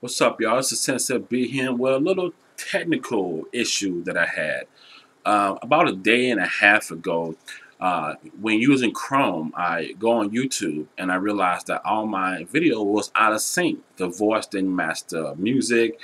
What's up, y'all? It's a Sensei B here. Well, a little technical issue that I had. Uh, about a day and a half ago, uh, when using Chrome, I go on YouTube and I realized that all my video was out of sync. The voice didn't match the music,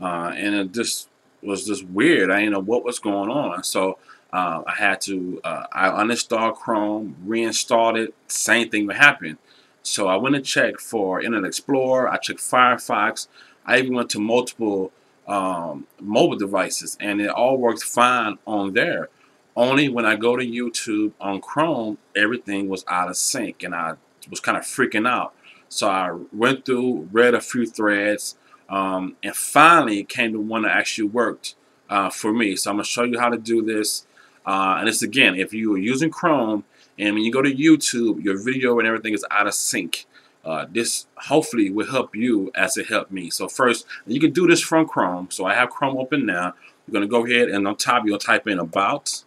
uh, and it just was just weird. I didn't know what was going on. So uh, I had to, uh, I uninstalled Chrome, reinstalled it, same thing would happen. So I went and checked for Internet Explorer, I checked Firefox, I even went to multiple um, mobile devices and it all worked fine on there. Only when I go to YouTube on Chrome, everything was out of sync and I was kind of freaking out. So I went through, read a few threads, um, and finally came to one that actually worked uh, for me. So I'm going to show you how to do this. Uh, and it's again, if you are using Chrome and when you go to YouTube, your video and everything is out of sync. Uh, this hopefully will help you as it helped me. So first, you can do this from Chrome. So I have Chrome open now. You're going to go ahead and on top you'll type in about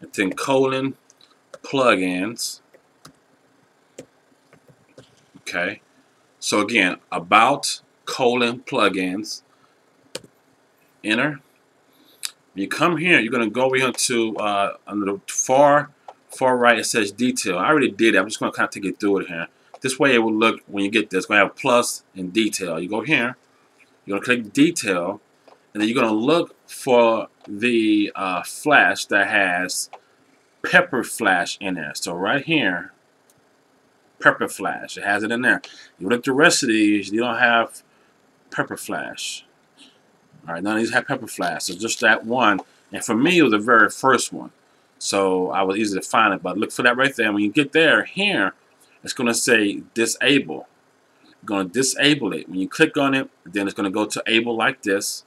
and then colon plugins. Okay. So again, about colon plugins. Enter. When you come here, you're going to go over here to uh, under the far far right it says detail. I already did it. I'm just going to kind of take you through it here. This way it will look when you get this. It's going to have plus and detail. You go here. You're going to click detail. And then you're going to look for the uh, flash that has pepper flash in there. So right here, pepper flash. It has it in there. You look at the rest of these, you don't have pepper flash. All right, none of these have pepper flash. So just that one. And for me, it was the very first one. So I was easy to find it. But look for that right there. When you get there, here, it's going to say disable. You're going to disable it. When you click on it, then it's going to go to able like this.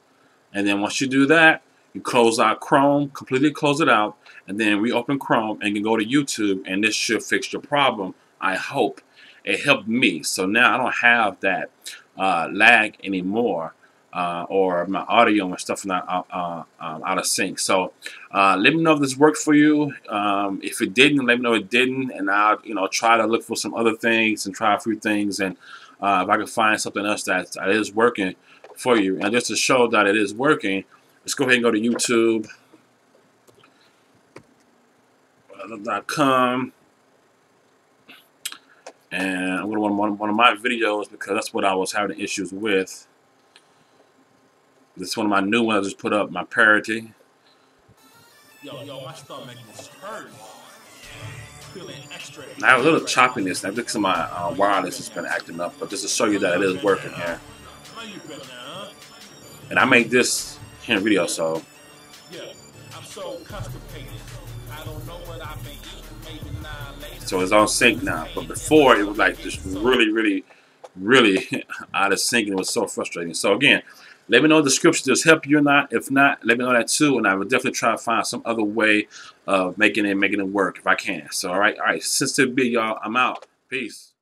And then once you do that, you close out Chrome, completely close it out, and then reopen Chrome and you go to YouTube and this should fix your problem. I hope. It helped me. So now I don't have that uh, lag anymore uh, or my audio and stuff not uh, um, out of sync. So uh, let me know if this worked for you. Um, if it didn't, let me know it didn't, and I'll you know try to look for some other things and try a few things, and uh, if I can find something else that, is working for you. And just to show that it is working, let's go ahead and go to YouTube. .com and I'm going to one, one of my videos because that's what I was having issues with. This is one of my new ones I just put up, my parity. Yo, yo, my stomach is hurt. I have a little choppiness. I think some of my uh, wireless has been acting up, but just to show you that it is working here. And I made this here in video, so. So it's on sync now. But before, it was like just really, really, really out of sync, and it was so frustrating. So again, let me know the scripture does help you or not. If not, let me know that too, and I will definitely try to find some other way of making it making it work if I can. So all right, all right, sister B, y'all, I'm out. Peace.